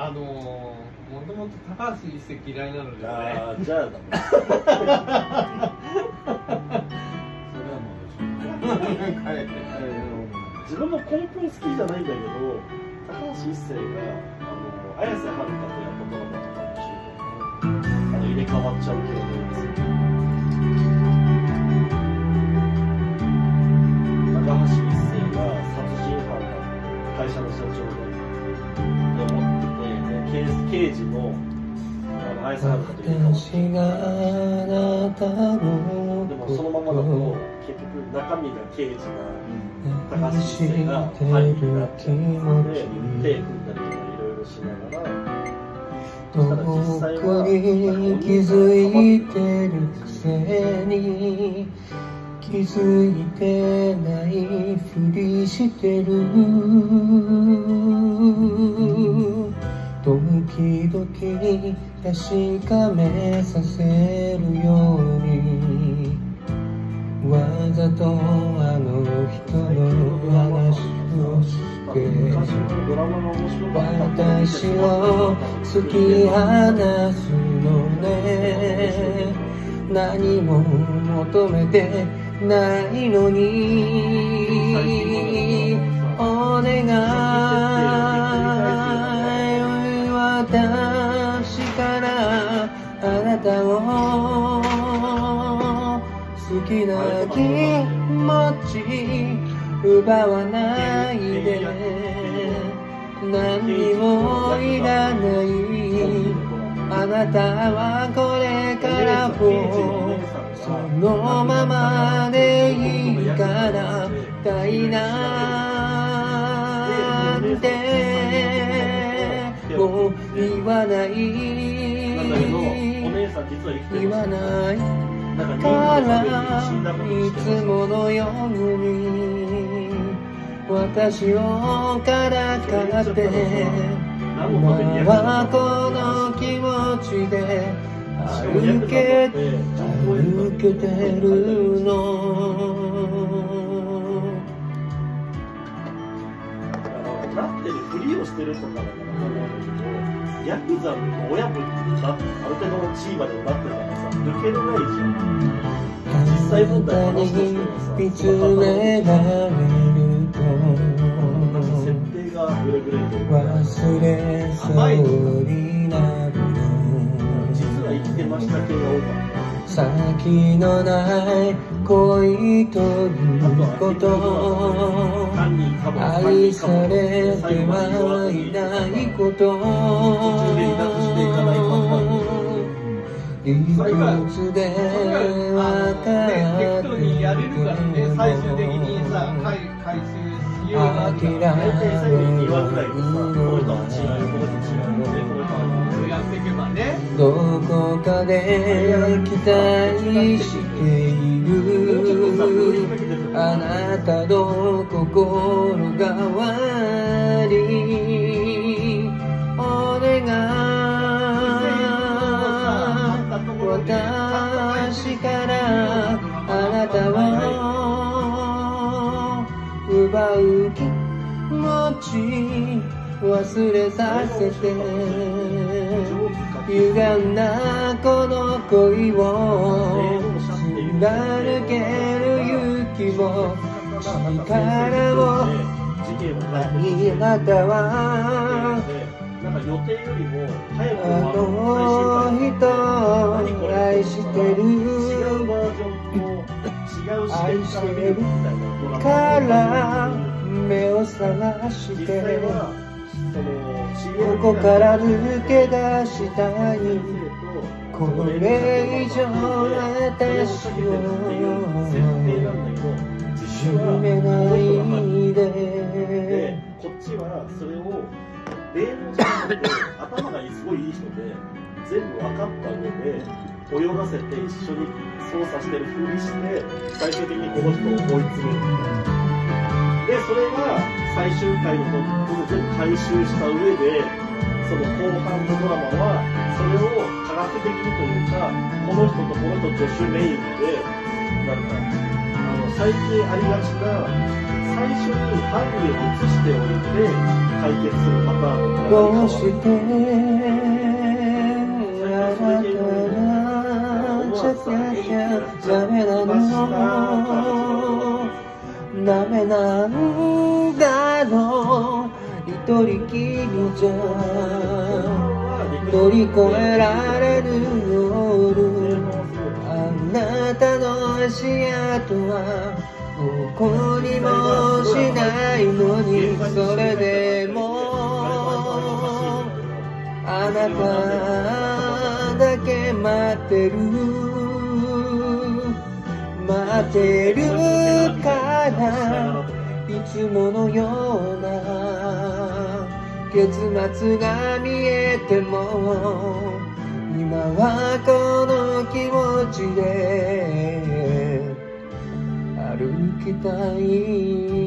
あのー、もともと高橋一生嫌いなので、ね、ああじゃあだもん。それはもう帰って自分も根本好きじゃないんだけど高橋一生があの綾瀬はるかとやったドラマとかの主人公あの入れ替わっちゃう系なんであの綾瀬はるかと入れ替わっちゃう私があなたのでもそのままだと結局中身が刑事な高橋一生が犯人になっちゃうので手組ん。だりとかいろいろしながらそしたら実際は遠くに気づいてるくせに気づいてないふりしてる時々確かめさせるように。わざとあの人の話をして。私を突き放すのね。何も求めてないのに。お願い私からあなたを好きな気持ち奪わないで何にもいらない。あなたはこれからもそのままでいいから。たいなんて。も言わない。言わないからいつものように私をからかって今はこの気持ちで歩け歩けてるの。してるとかだから分かるけどヤクザの親分になある程度の地位までなってるからさ抜けれないじゃん。実際問題あなたに見つめられるとなんか設定がグレグレと。いうか忘れそう先のない恋ということ。愛されてはいないこと。理屈で分かってれるからね、最終的にさ、回回収しようがあるから大体最後に2話ぐらいでさこの人は違うこの人違うでこの人はどこかで期待してい。るあなたの心が悪いお願い。私からあなたを奪う気持ち忘れさせて。歪んだこの恋を貫ける勇気も力をあなたはあの人愛してる違うバージョンの違う視点から見るから目を覚まし実てここから抜け出したい。これ以上私を。決めないででこっちはそれを霊能じゃなくて頭がすごいいい人で全部分かった上で泳がせて一緒に操作してるふりして最終的にこの人を追い詰めるみたいな。でそれが最終回のところで全部回収した上でその後半のドラマはそれを科学的にというかこの人とこの人助手メインでなんかあの最近ありがちな最初にハンデを移しておいて解決するパターンの方がどうしてダメなの。ダメなんだろう一人きりじゃ乗り越えられる夜あなたの足跡はどこにもしないのにそれでもあなただけ待ってる待てるからつものような結末が見えても今はこの気持ちで歩きたい。